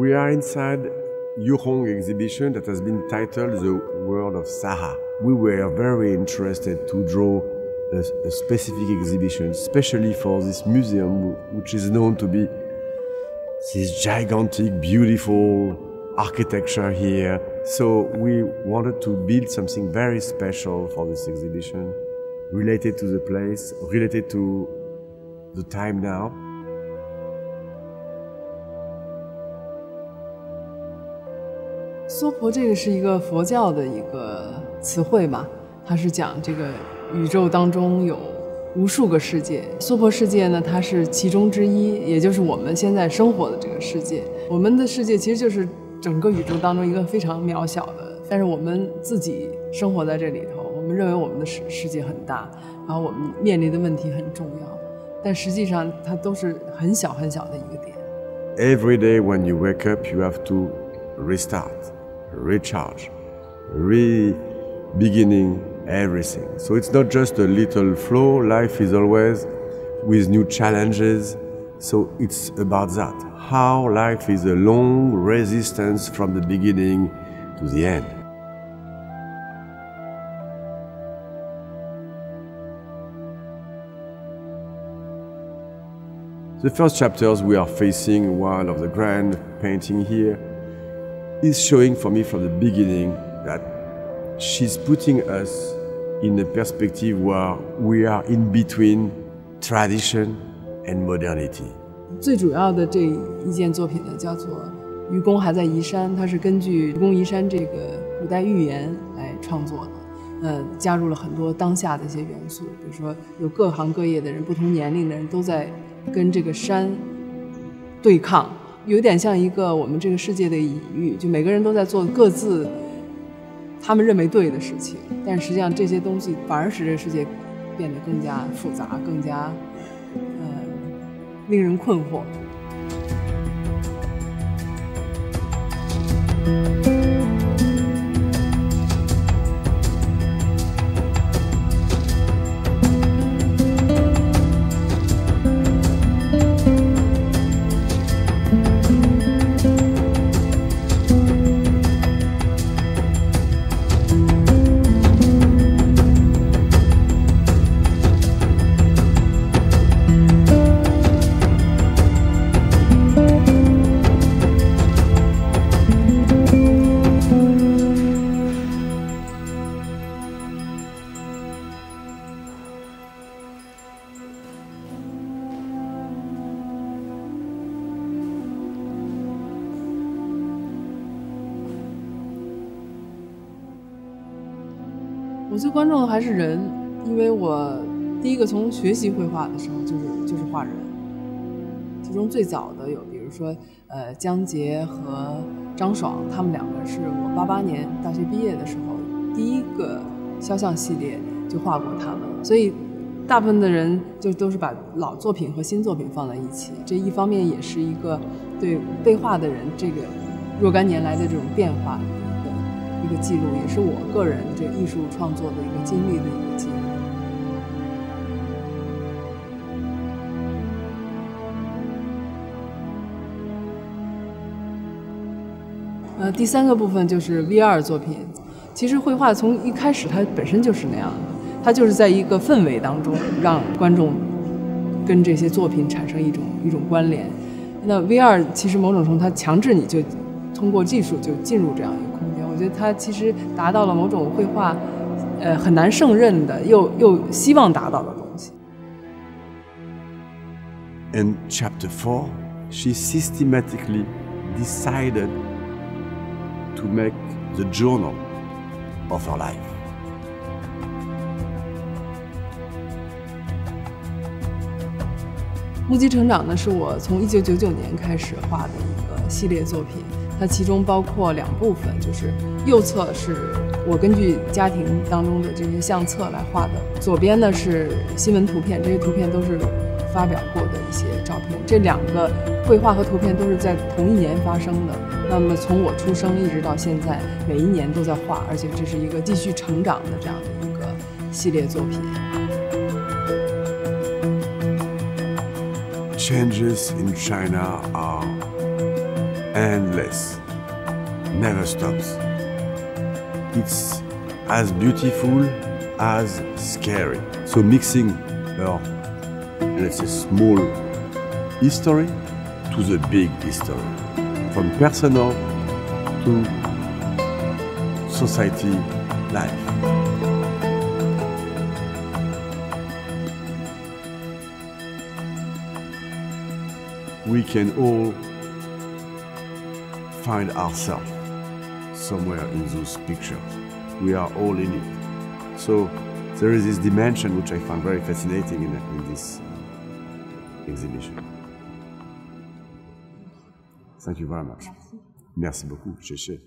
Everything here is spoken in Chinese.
We are inside Yuhong exhibition that has been titled The World of Saha. We were very interested to draw a, a specific exhibition, especially for this museum, which is known to be this gigantic, beautiful architecture here. So we wanted to build something very special for this exhibition, related to the place, related to the time now. 娑婆这个是一个佛教的一个词汇嘛，它是讲这个宇宙当中有无数个世界，娑婆世界呢，它是其中之一，也就是我们现在生活的这个世界。我们的世界其实就是整个宇宙当中一个非常渺小的，但是我们自己生活在这里头，我们认为我们的世世界很大，然后我们面临的问题很重要，但实际上它都是很小很小的一个点。Every day when you wake up, you have to restart, recharge, re beginning everything. So it's not just a little flow, life is always with new challenges. So it's about that. How life is a long resistance from the beginning to the end. The first chapters we are facing one of the grand painting here is showing for me from the beginning that she's putting us in a perspective where we are in between tradition and modernity. 最主要的这一件作品呢，叫做《愚公还在移山》，它是根据愚公移山这个古代寓言来创作的。呃，加入了很多当下的一些元素，比如说有各行各业的人、不同年龄的人都在跟这个山对抗，有点像一个我们这个世界的隐喻，就每个人都在做各自他们认为对的事情，但实际上这些东西反而使这个世界变得更加复杂，更加呃令人困惑。我最关注的还是人，因为我第一个从学习绘画的时候就是就是画人，其中最早的有比如说呃江杰和张爽，他们两个是我八八年大学毕业的时候第一个肖像系列就画过他们，所以大部分的人就都是把老作品和新作品放在一起，这一方面也是一个对被画的人这个若干年来的这种变化。一个记录，也是我个人这艺术创作的一个经历的一个记录。呃，第三个部分就是 VR 作品。其实绘画从一开始它本身就是那样的，它就是在一个氛围当中让观众跟这些作品产生一种一种关联。那 VR 其实某种程度它强制你就通过技术就进入这样一个。觉得他其实达到了某种绘画，呃，很难胜任的，又又希望达到的东西。In chapter four, she systematically decided to make the journal of her life. 目击成长呢，是我从一九九九年开始画的一个系列作品。它其中包括两部分，就是右侧是我根据家庭当中的这些相册来画的，左边呢是新闻图片，这些图片都是发表过的一些照片。这两个绘画和图片都是在同一年发生的。那么从我出生一直到现在，每一年都在画，而且这是一个继续成长的这样的一个系列作品。Changes in China are endless, never stops. It's as beautiful as scary. So mixing our, let's say, small history to the big history, from personal to society life. We can all find ourselves somewhere in those pictures. We are all in it. So there is this dimension which I find very fascinating in, in this uh, exhibition. Thank you very much. Merci beaucoup. Chéché.